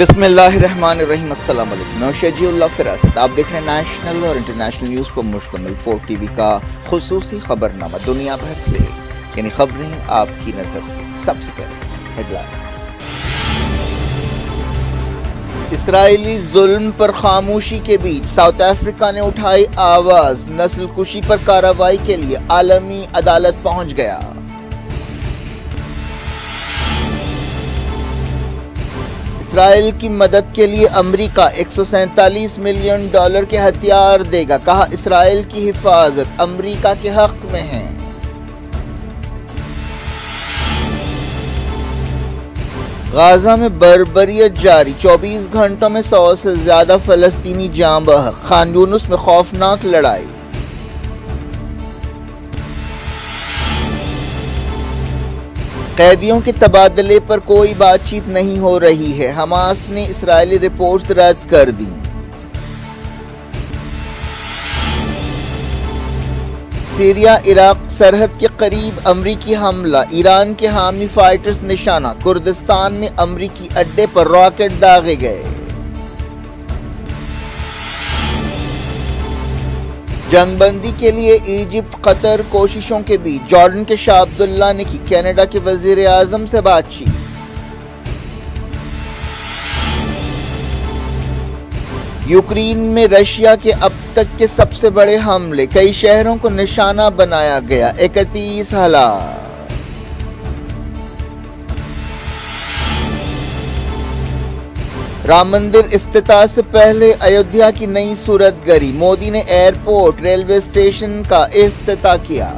बिस्मिल्लाहिर्रहमानिर्रहीम मैं फिरासत। आप देख रहे हैं नेशनल और इंटरनेशनल न्यूज़ पर मुश्तमिल फोर टीवी का खसूसी खबरनामा दुनिया भर से। यानी खबरें आपकी नज़र से। सबसे पहले हेडलाइंस इसराइली जुल्म पर खामोशी के बीच साउथ अफ्रीका ने उठाई आवाज़। नस्ल कुशी पर कार्रवाई के लिए आलमी अदालत पहुँच गया। इसराइल की मदद के लिए अमेरिका एक मिलियन डॉलर के हथियार देगा, कहा इसराइल की हिफाजत, अमेरिका के हक में है। गाजा में बरबरीत जारी 24 घंटों में 100 से ज़्यादा फलस्तीनी जाम बह खान यूनुस में खौफनाक लड़ाई। कैदियों के तबादले पर कोई बातचीत नहीं हो रही है। हमास ने इसराइली रिपोर्ट्स रद्द कर दी। सीरिया, इराक, सरहद के करीब अमरीकी हमला। ईरान के हामी फाइटर्स निशाना। कुर्दिस्तान में अमरीकी अड्डे पर रॉकेट दागे गए। जंगबंदी के लिए इजिप्ट कतर कोशिशों के बीच, जॉर्डन के शाह अब्दुल्ला ने की, कनाडा के वज़ीर आज़म से बातचीत। यूक्रेन में रशिया के अब तक के सबसे बड़े हमले, कई शहरों को निशाना बनाया गया, इकतीस हलाक। राम मंदिर अफ्ताह से पहले अयोध्या की नई सूरत गरी। मोदी ने एयरपोर्ट, रेलवे स्टेशन का अफ्ताह किया।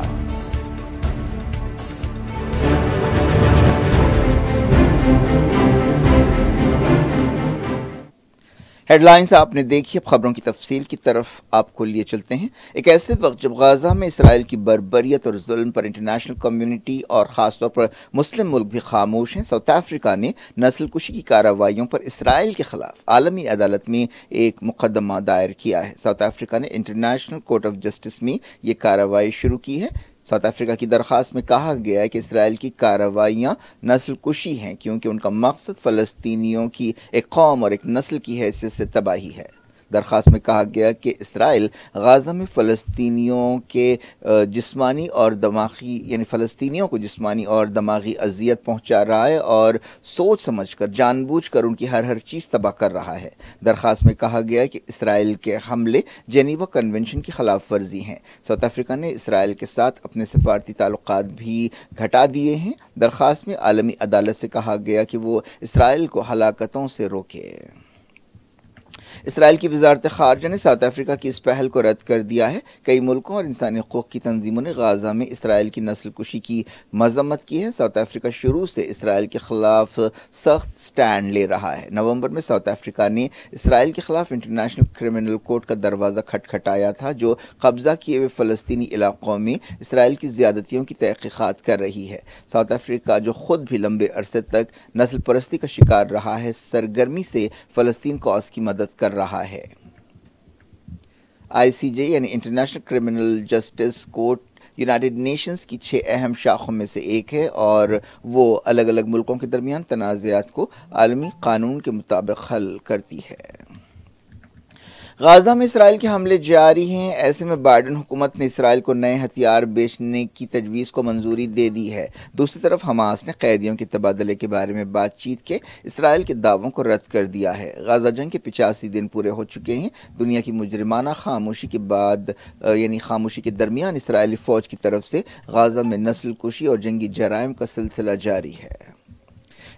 हेडलाइंस आपने देखी, अब खबरों की तफसील की तरफ़ आपको लिए चलते हैं। एक ऐसे वक्त जब गाजा में इसराइल की बरबरीत और जुल्म पर इंटरनेशनल कम्युनिटी और ख़ासतौर पर मुस्लिम मुल्क भी खामोश हैं साउथ अफ्रीका ने नस्ल कुशी की कार्रवाइयों पर इसराइल के खिलाफ आलमी अदालत में एक मुकदमा दायर किया है। साउथ अफ्रीका ने इंटरनेशनल कोर्ट ऑफ़ जस्टिस में ये कार्रवाई शुरू की है। साउथ अफ्रीका की दरख्वास्त में कहा गया है कि इसराइल की कार्रवाइयाँ नस्ल कुशी हैं, क्योंकि उनका मकसद फ़लस्तनी की एक कौम और एक नस्ल की हैसियत से तबाही है। दरख्वास्त में कहा गया कि इसराइल गाज़ा में फ़लस्तीनियों के जिस्मानी और दमागी, यानी फ़लस्तीनियों को जिस्मानी और दमागी अजियत पहुँचा रहा है और सोच समझ कर जानबूझ कर उनकी हर हर चीज़ तबाह कर रहा है। दरख्वास्त में कहा गया कि इसराइल के हमले जेनीवा कन्वेंशन की खिलाफ वर्जी हैं। साउथ अफ्रीका ने इसराइल के साथ अपने सफारती ताल्लुक भी घटा दिए हैं। दरख्वास्त में आलमी अदालत से कहा गया कि वो इसराइल को हलाकतों से रोके। इसराइल की वजारत खारजा ने साउथ अफ्रीका की इस पहल को रद्द कर दिया है। कई मुल्कों और इंसानी हकूक़ की तंजीमों ने गाजा में इसराइल की नस्ल कुशी की मजम्मत की है। साउथ अफ्रीका शुरू से इसराइल के खिलाफ सख्त स्टैंड ले रहा है। नवंबर में साउथ अफ्रीका ने इसराइल के खिलाफ इंटरनेशनल क्रिमिनल कोर्ट का दरवाज़ा खटखटाया था, जो कब्ज़ा किए हुए फ़लस्तनी इलाकों में इसराइल की ज़्यादतियों की तहकीक़ात कर रही है। साउथ अफ्रीका, जो ख़ुद भी लंबे अरसे तक नस्ल परस्ती का शिकार रहा है, सरगर्मी से फ़लस्तीन कौस की मदद कर रहा है। आईसीजे यानी International Criminal Justice Court United Nations की छः अहम शाखों में से एक है और वो अलग अलग मुल्कों के दरमियान तनाज़ात को आलमी कानून के मुताबिक हल करती है। गाजा में इसराइल के हमले जारी हैं। ऐसे में बाइडन हुकूमत ने इसराइल को नए हथियार बेचने की तजवीज़ को मंजूरी दे दी है। दूसरी तरफ़ हमास ने कैदियों के तबादले के बारे में बातचीत के इसराइल के दावों को रद्द कर दिया है। गाजा जंग के पिचासी दिन पूरे हो चुके हैं। दुनिया की मुजरमाना खामोशी के बाद यानी खामोशी के दरमियान इसराइली फ़ौज की तरफ़ से गाजा में नस्ल कुशी और जंगी जराइम का सिलसिला जारी है।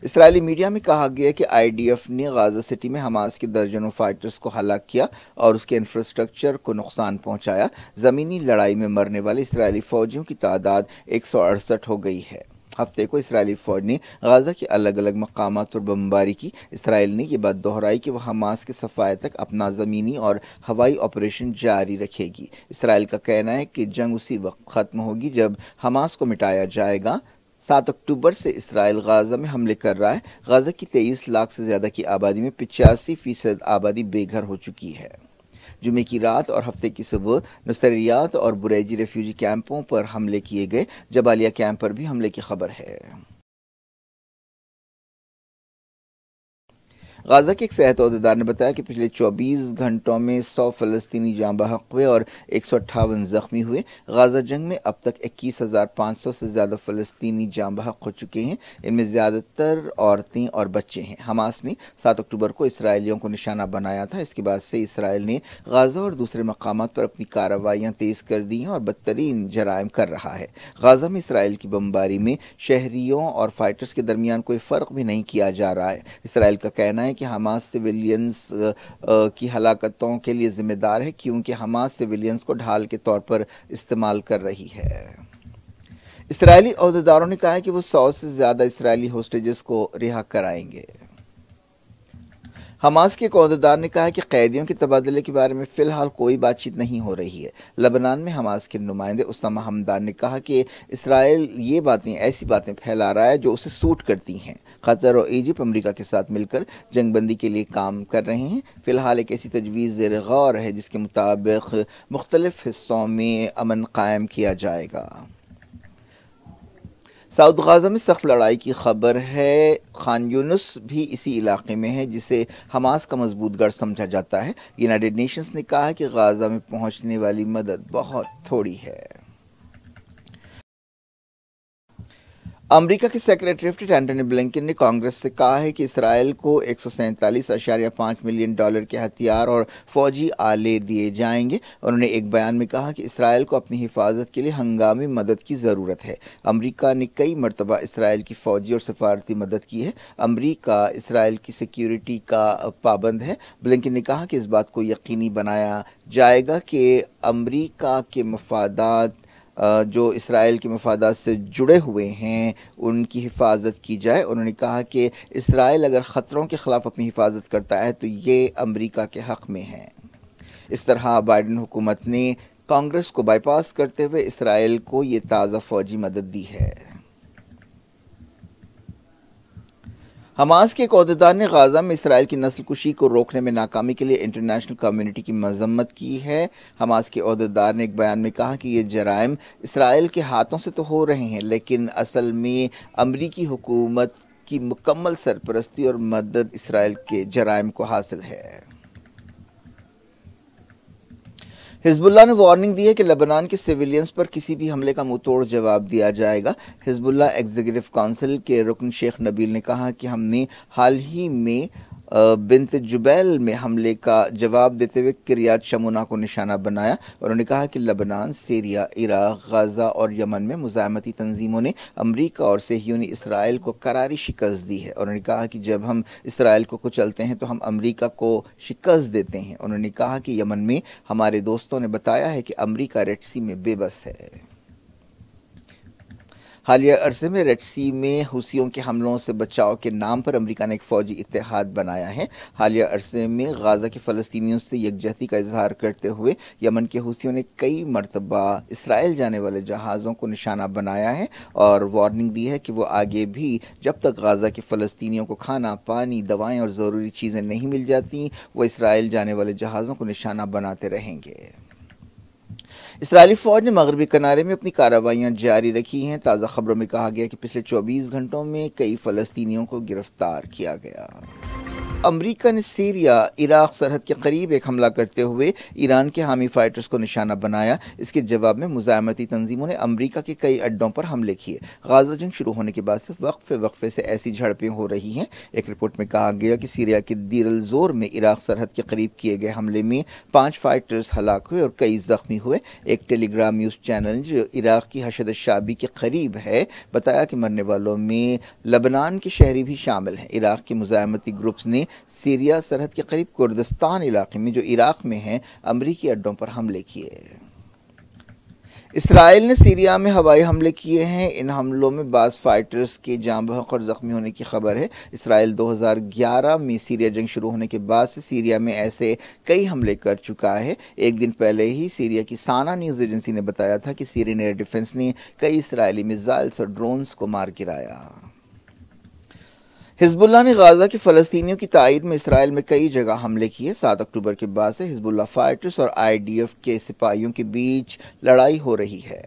इसराइली मीडिया में कहा गया कि आईडीएफ ने गाजा सिटी में हमास के दर्जनों फाइटर्स को हलाक किया और उसके इंफ्रास्ट्रक्चर को नुकसान पहुँचाया। ज़मीनी लड़ाई में मरने वाले इसराइली फ़ौजियों की तादाद एक सौ अड़सठ हो गई है। हफ़्ते को इसराइली फ़ौज ने गाज़ा के अलग अलग मकाम पर बमबारी की। इसराइल ने यह बात दोहराई कि वह हमास के सफ़ाए तक अपना ज़मीनी और हवाई ऑपरेशन जारी रखेगी। इसराइल का कहना है कि जंग उसी वक्त ख़त्म होगी जब हमास को मिटाया जाएगा। सात अक्टूबर से इसराइल गाजा में हमले कर रहा है। गाजा की तेईस लाख से ज़्यादा की आबादी में पिचासी फ़ीसद आबादी बेघर हो चुकी है। जुमे की रात और हफ़्ते की सुबह नसरियात और बुरेजी रेफ्यूजी कैंपों पर हमले किए गए। जबालिया कैंप पर भी हमले की खबर है। गाजा के एक सेहत अहदेदार ने बताया कि पिछले 24 घंटों में 100 फ़लस्तनी जाँ बहक हुए और एक सौ अट्ठावन ज़ख्मी हुए। गाजा जंग में अब तक इक्कीस हज़ार पाँच सौ से ज़्यादा फ़लस्तनी जाँ बहक हो चुके हैं। इनमें ज़्यादातर औरतें और बच्चे हैं। हमास ने सात अक्टूबर को इसराइलियों को निशाना बनाया था। इसके बाद से इसराइल ने गाजा और दूसरे मकाम पर अपनी कार्रवाइयाँ तेज़ कर दी हैं और बदतरीन जराइम कर रहा है। गाजा में इसराइल की बमबारी में शहरीों और फाइटर्स के दरमियान कोई फ़र्क भी नहीं किया जा रहा है। इसराइल का कहना है कि हमास सिविलियंस की हलाकतों के लिए ज़िम्मेदार है क्योंकि हमास सिविलियंस को ढाल के तौर पर इस्तेमाल कर रही है। इसराइली अहदेदारों ने कहा है कि वो सौ से ज़्यादा इसराइली होस्टेजेस को रिहा कराएँगे। हमास के अहदेदार ने कहा कि कैदियों के तबादले के बारे में फ़िलहाल कोई बातचीत नहीं हो रही है। लबनान में हमास के नुमाइंदे उसामा हमदार ने कहा कि इसराइल ये बातें, ऐसी बातें फैला रहा है जो उसे सूट करती हैं। कतर और इजिप्ट, अमरीका के साथ मिलकर जंगबंदी के लिए काम कर रहे हैं। फ़िलहाल एक ऐसी तजवीज़ ज़ेर गौर है जिसके मुताबिक मुख्तलिफ़ हिस्सों में अमन कायम किया जाएगा। साउथ गाज़ा में सख्त लड़ाई की खबर है। खान यूनुस भी इसी इलाके में है, जिसे हमास का मज़बूत गढ़ समझा जाता है। यूनाइटेड नेशंस ने कहा है कि गाज़ा में पहुँचने वाली मदद बहुत थोड़ी है। अमरीका के secretary of state Antony Blinken ने कांग्रेस से कहा है कि इसराइल को एक मिलियन डॉलर के हथियार और फौजी आले दिए जाएँगे। उन्होंने एक बयान में कहा कि इसराइल को अपनी हिफाजत के लिए हंगामी मदद की ज़रूरत है। अमरीका ने कई मरतबा इसराइल की फ़ौजी और सफारती मदद की है। अमरीका इसराइल की सिक्योरिटी का पाबंद है। ब्लिंकन ने कहा कि इस बात को यकीनी बनाया जाएगा कि अमरीका के मफादात जो इसराइल के मफादात से जुड़े हुए हैं, उनकी हिफाजत की जाए। उन्होंने कहा कि इसराइल अगर ख़तरों के ख़िलाफ़ अपनी हिफाजत करता है तो ये अमरीका के हक़ में है। इस तरह बाइडन हुकूमत ने कांग्रेस को बाईपास करते हुए इसराइल को ये ताज़ा फ़ौजी मदद दी है। हमास के एक अहदेदार ने गजा में इसराइल की नस्ल कुशी को रोकने में नाकामी के लिए इंटरनेशनल कम्युनिटी की मजम्मत की है। हमास के अहदेदार ने एक बयान में कहा कि ये जराइम इसराइल के हाथों से तो हो रहे हैं, लेकिन असल में अमरीकी हुकूमत की मुकम्मल सरपरस्ती और मदद इसराइल के जराइम को हासिल है। हिजबुल्ला ने वार्निंग दी है कि लबनान के सिविलियंस पर किसी भी हमले का मुँह जवाब दिया जाएगा। हिजबुल्ला एग्जीक्यूटिव काउंसिल के रुकन शेख नबील ने कहा कि हमने हाल ही में बिनत जुबैल में हमले का जवाब देते हुए किरियात शमुना को निशाना बनाया। उन्होंने कहा कि लबनान, सीरिया, इराक, गाज़ा और यमन में मुजामती तंजीमों ने अमरीका और सेहयूनी इसराइल को करारी शिकस्त दी है। उन्होंने कहा कि जब हम इसराइल को कुचलते हैं तो हम अमरीका को शिकस्त देते हैं। उन्होंने कहा कि यमन में हमारे दोस्तों ने बताया है कि अमरीका रेडसी में बेबस है। हालिया अरसे में रेड सी में हूसियों के हमलों से बचाव के नाम पर अमरीका ने एक फ़ौजी इतिहाद बनाया है। हालिया अरसे में गाज़ा के फ़लस्तियों से यकजहती का इजहार करते हुए यमन के हूसियों ने कई मरतबा इसराइल जाने वाले जहाज़ों को निशाना बनाया है और वार्निंग दी है कि वो आगे भी जब तक गाज़ा के फ़लस्तियों को खाना, पानी, दवाएँ और ज़रूरी चीज़ें नहीं मिल जाती, वो इसराइल जाने वाले जहाज़ों को निशाना बनाते रहेंगे। इसराइली फ़ौज ने मगरबी किनारे में अपनी कार्रवाइयाँ जारी रखी हैं। ताज़ा खबरों में कहा गया कि पिछले 24 घंटों में कई फ़लस्तियों को गिरफ़्तार किया गया। अमरीका ने सीरिया, इराक सरहद के करीब एक हमला करते हुए ईरान के हामी फाइटर्स को निशाना बनाया। इसके जवाब में मुजामती तंजीमों ने अमरीका के कई अड्डों पर हमले किए। गाजा जंग शुरू होने के बाद से वक्फे वक्फे से ऐसी झड़पें हो रही हैं। एक रिपोर्ट में कहा गया कि सीरिया के दीरल ज़ोर में इराक सरहद के करीब किए गए हमले में पाँच फाइटर्स हलाक हुए और कई जख्मी हुए। एक टेलीग्राम न्यूज़ चैनल जो इराक की हशद शाबी के करीब है, बताया कि मरने वालों में लबनान के शहरी भी शामिल हैं। इराक के मुजामती ग्रुप्स ने सीरिया सरहद के करीब कुर्दिस्तान इलाके में, जो इराक में है, अमरीकी अड्डों पर हमले किए। इसराइल ने सीरिया में हवाई हमले किए हैं। इन हमलों में बास फाइटर्स के जाम बहक और ज़ख्मी होने की खबर है। इसराइल 2011 में सीरिया जंग शुरू होने के बाद से सीरिया में ऐसे कई हमले कर चुका है। एक दिन पहले ही सीरिया की साना न्यूज़ एजेंसी ने बताया था कि सीरियन एयर डिफेंस ने कई इसराइली मिज़ाइल्स और ड्रोन्स को मार गिराया। हिजबुल्ला ने गाजा के फ़लस्तियों की तायद में इसराइल में कई जगह हमले किए। सात अक्टूबर के बाद से हिजबुल्ला फाइटर्स और आईडीएफ के सिपाहियों के बीच लड़ाई हो रही है।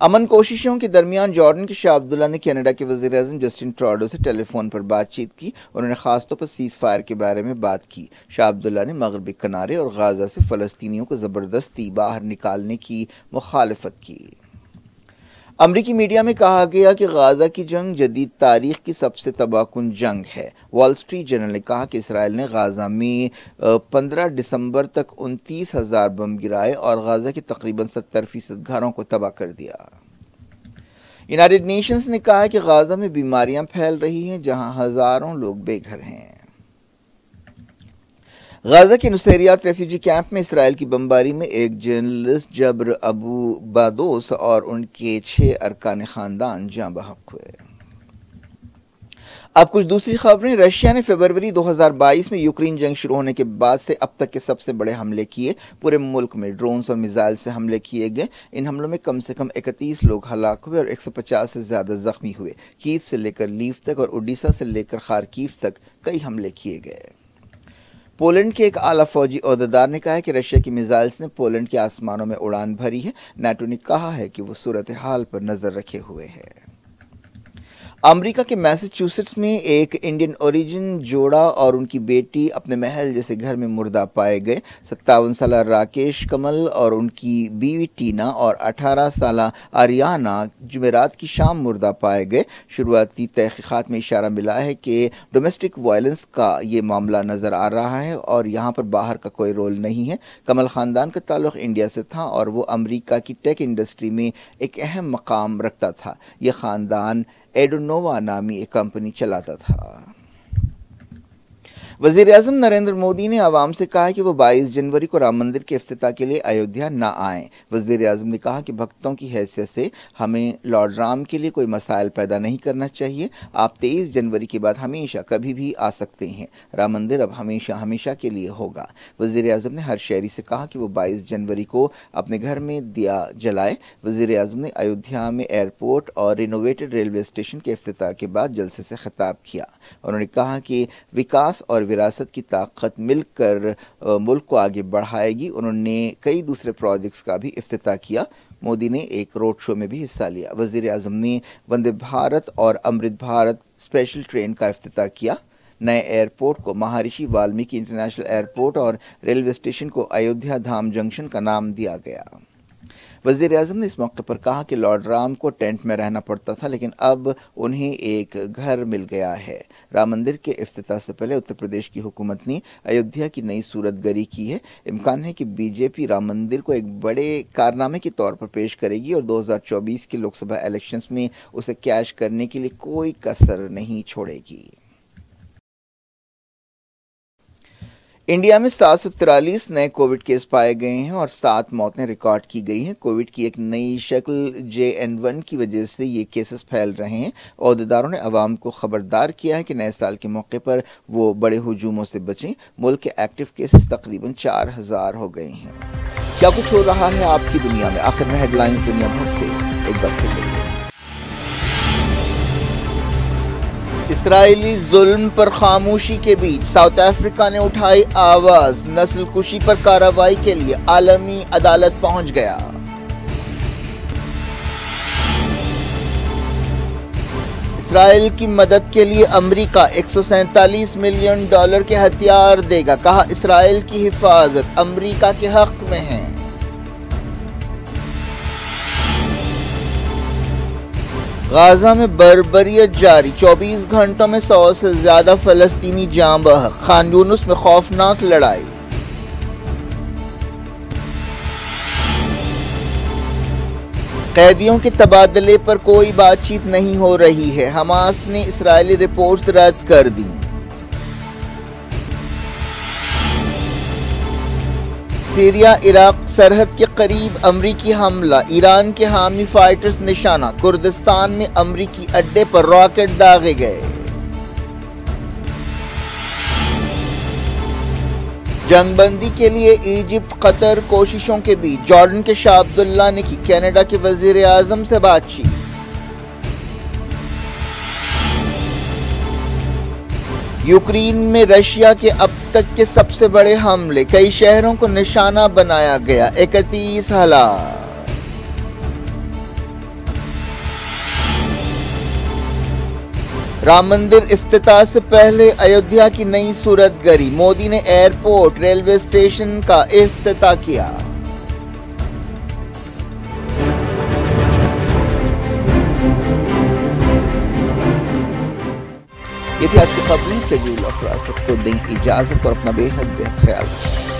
अमन कोशिशों के दरमियान जॉर्डन के शाह अब्दुल्ला ने कनाडा के वज़ीर अजम जस्टिन ट्रॉडो से टेलीफोन पर बातचीत की। उन्होंने खासतौर पर सीज फायर के बारे में बात की। शाह अब्दुल्ला ने मगरबी किनारे और गाजा से फ़लस्तियों को ज़बरदस्ती बाहर निकालने की मुखालफत की। अमरीकी मीडिया में कहा गया कि गाजा की जंग जदीद तारीख की सबसे तबाहकुन जंग है। वॉल स्ट्रीट जर्नल ने कहा कि इसराइल ने गाजा में पंद्रह दिसंबर तक उनतीस हज़ार बम गिराए और गाजा के तकरीबन सत्तर फ़ीसद घरों को तबाह कर दिया। यूनाइटेड नेशंस ने कहा कि गाजा में बीमारियाँ फैल रही हैं, जहाँ हज़ारों लोग बेघर हैं। गाजा के नुसैरियात रेफ्यूजी कैंप में इसराइल की बमबारी में एक जर्नलिस्ट जबर अबू बादोस और उनके छह अरकान ख़ानदान जहाँ बहक हुए। अब कुछ दूसरी खबरें। रशिया ने फरवरी 2022 में यूक्रेन जंग शुरू होने के बाद से अब तक के सबसे बड़े हमले किए। पूरे मुल्क में ड्रोन्स और मिसाइल से हमले किए गए। इन हमलों में कम से कम 31 लोग हलाक हुए और 150 से ज़्यादा जख्मी हुए। कीव से लेकर लीव तक और उड़ीसा से लेकर खारकीव तक कई हमले किए गए। पोलैंड के एक आला फौजी अहदेदार ने कहा है कि रशिया की मिसाइल्स ने पोलैंड के आसमानों में उड़ान भरी है। नाटो ने कहा है कि वो सूरत हाल पर नज़र रखे हुए है। अमेरिका के मैसेच्यूसेट्स में एक इंडियन ओरिजिन जोड़ा और उनकी बेटी अपने महल जैसे घर में मुर्दा पाए गए। सत्तावन साल राकेश कमल और उनकी बीवी टीना और 18 साल आरियाना जुमेरात की शाम मुर्दा पाए गए। शुरुआती तहकीक़ात में इशारा मिला है कि डोमेस्टिक वायलेंस का ये मामला नज़र आ रहा है और यहाँ पर बाहर का कोई रोल नहीं है। कमल ख़ानदान का ताल्लुक़ इंडिया से था और वो अमरीका की टेक इंडस्ट्री में एक अहम मकाम रखता था। यह ख़ानदान एडोनोवा नामी एक कंपनी चलाता था। वज़ीर अजम नरेंद्र मोदी ने आवाम से कहा कि वो 22 जनवरी को राम मंदिर के अफ्ताह के लिए अयोध्या न आए। वज़ीर अजम ने कहा कि भक्तों की हैसियत से हमें लॉर्ड राम के लिए कोई मसाइल पैदा नहीं करना चाहिए। आप 23 जनवरी के बाद हमेशा कभी भी आ सकते हैं। राम मंदिर अब हमेशा हमेशा के लिए होगा। वज़ीर अजम ने हर शहरी से कहा कि वो बाईस जनवरी को अपने घर में दिया जलाए। वज़ीर अजम ने अयोध्या में एयरपोर्ट और रिनोवेटेड रेलवे स्टेशन के अफ्ताह के बाद जलसे से खिताब किया। उन्होंने कहा कि विकास और विरासत की ताकत मिलकर मुल्क को आगे बढ़ाएगी। उन्होंने कई दूसरे प्रोजेक्ट्स का भी अफ्ताह किया। मोदी ने एक रोड शो में भी हिस्सा लिया। वज़ीर अजम ने वंदे भारत और अमृत भारत स्पेशल ट्रेन का अफ्ताह किया। नए एयरपोर्ट को महर्षि वाल्मीकि इंटरनेशनल एयरपोर्ट और रेलवे स्टेशन को अयोध्या धाम जंक्शन का नाम दिया गया। वज़ीर अजम ने इस मौके पर कहा कि लॉर्ड राम को टेंट में रहना पड़ता था, लेकिन अब उन्हें एक घर मिल गया है। राम मंदिर के अफ्ताह से पहले उत्तर प्रदेश की हुकूमत ने अयोध्या की नई सूरत गरी की है। इम्कान है कि बीजेपी राम मंदिर को एक बड़े कारनामे के तौर पर पेश करेगी और 2024 के लोकसभा इलेक्शंस में उसे कैश करने के लिए कोई कसर नहीं छोड़ेगी। इंडिया में सात नए कोविड केस पाए गए हैं और सात मौतें रिकॉर्ड की गई हैं। कोविड की एक नई शक्ल जे एन वन की वजह से ये केसेस फैल रहे हैं। अहदेदारों ने आवाम को खबरदार किया है कि नए साल के मौके पर वो बड़े हजूमों से बचें। मुल्क के एक्टिव केसेस तकरीबन चार हज़ार हो गए हैं। क्या कुछ हो रहा है आपकी दुनिया में? आखिर में हेडलाइंस दुनिया भर से। एक बार फिर इसराइली जुल्म पर खामोशी के बीच साउथ अफ्रीका ने उठाई आवाज़। नस्ल कुशी पर कार्रवाई के लिए आलमी अदालत पहुँच गया। इसराइल की मदद के लिए अमेरिका एक मिलियन डॉलर के हथियार देगा, कहा इसराइल की हिफाजत अमेरिका के हक में है। गाजा में बर्बरियत जारी। 24 घंटों में सौ से ज़्यादा फलस्तीनी जाम बह खान यूनुस में खौफनाक लड़ाई। कैदियों के तबादले पर कोई बातचीत नहीं हो रही है। हमास ने इसराइली रिपोर्ट्स रद्द कर दी। सीरिया, इराक, सरहद के करीब अमरीकी हमला, ईरान के हामी फाइटर्स निशाना, कुर्दिस्तान में अमरीकी अड्डे पर रॉकेट दागे गए। जंगबंदी के लिए इजिप्ट कतर कोशिशों के बीच, जॉर्डन के शाह अब्दुल्ला ने की, कनाडा के वज़ीर आज़म से बातचीत। यूक्रेन में रशिया के अब तक के सबसे बड़े हमले, कई शहरों को निशाना बनाया गया, इकतीस हला राम मंदिर अफ्ताह से पहले अयोध्या की नई सूरत गरी, मोदी ने एयरपोर्ट, रेलवे स्टेशन का अफ्ताह किया। ये थी आज की खबरें तजूल अफरासत को दें इजाज़त और अपना बेहद बेहद ख्याल रखें